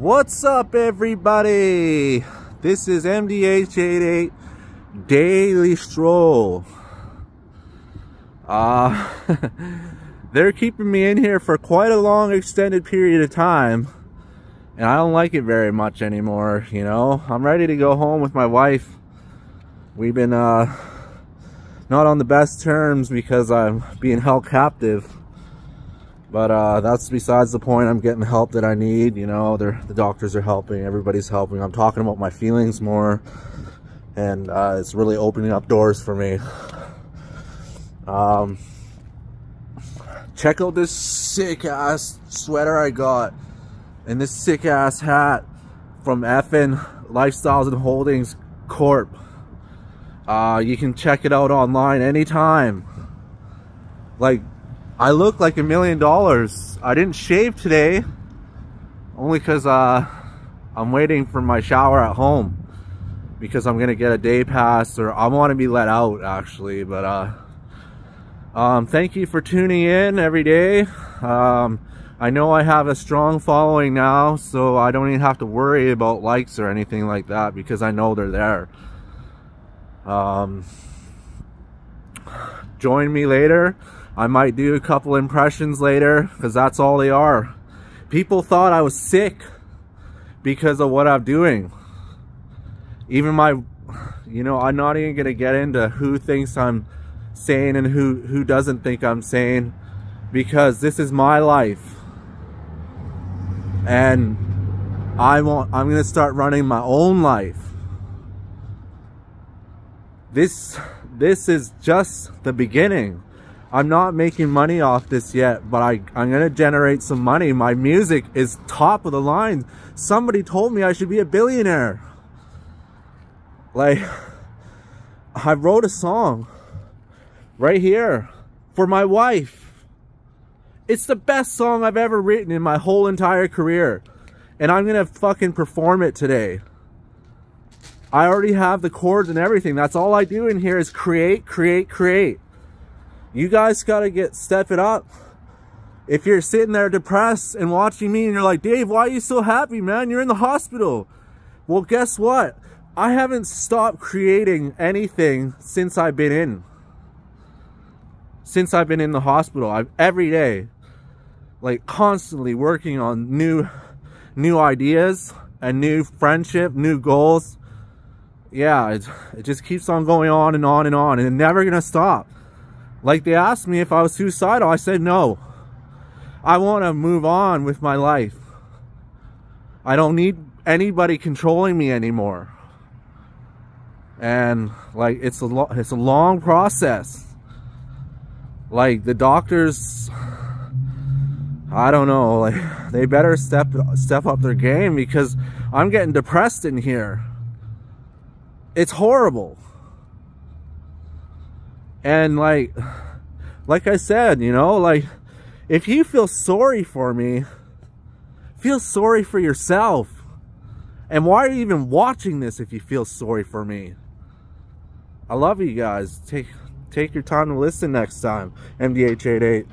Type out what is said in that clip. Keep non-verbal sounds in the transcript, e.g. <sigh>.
What's up, everybody? This is MDH88 Daily Stroll. Uh, <laughs> they're keeping me in here for quite a long extended period of time. And I don't like it very much anymore, you know? I'm ready to go home with my wife. We've been, uh, not on the best terms because I'm being held captive but uh, that's besides the point. I'm getting the help that I need. You know, the doctors are helping. Everybody's helping. I'm talking about my feelings more. And uh, it's really opening up doors for me. Um, check out this sick ass sweater I got. And this sick ass hat from effing Lifestyles and Holdings Corp. Uh, you can check it out online anytime. Like, I look like a million dollars. I didn't shave today. Only because uh, I'm waiting for my shower at home. Because I'm going to get a day pass or I want to be let out actually. But uh, um, thank you for tuning in every day. Um, I know I have a strong following now. So I don't even have to worry about likes or anything like that. Because I know they're there. Um, join me later. I might do a couple impressions later because that's all they are. People thought I was sick because of what I'm doing. Even my, you know, I'm not even going to get into who thinks I'm sane and who, who doesn't think I'm sane because this is my life. And I want, I'm going to start running my own life. This, this is just the beginning. I'm not making money off this yet, but I, I'm going to generate some money. My music is top of the line. Somebody told me I should be a billionaire. Like, <laughs> I wrote a song right here for my wife. It's the best song I've ever written in my whole entire career. And I'm going to fucking perform it today. I already have the chords and everything. That's all I do in here is create, create, create. You guys got to get step it up. If you're sitting there depressed and watching me and you're like, Dave, why are you so happy, man? You're in the hospital. Well, guess what? I haven't stopped creating anything since I've been in. Since I've been in the hospital. I've every day, like constantly working on new, new ideas and new friendship, new goals. Yeah, it, it just keeps on going on and on and on and never to stop. Like they asked me if I was suicidal. I said no. I want to move on with my life. I don't need anybody controlling me anymore. And like it's a it's a long process. Like the doctors I don't know, like they better step step up their game because I'm getting depressed in here. It's horrible. And like, like I said, you know, like, if you feel sorry for me, feel sorry for yourself. And why are you even watching this if you feel sorry for me? I love you guys. Take take your time to listen next time. MDH88.